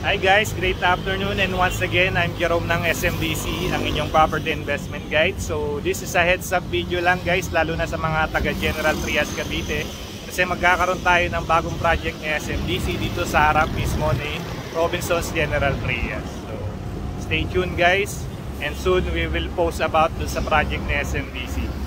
Hi guys, great afternoon and once again, I'm Jerome ng SMDC, ang inyong property investment guide. So this is a heads up video lang guys, lalo na sa mga taga General Trias Cavite. Kasi magkakaroon tayo ng bagong project ng SMDC dito sa harap mismo ni Robinson's General Trias. So stay tuned guys and soon we will post about dun sa project ng SMDC.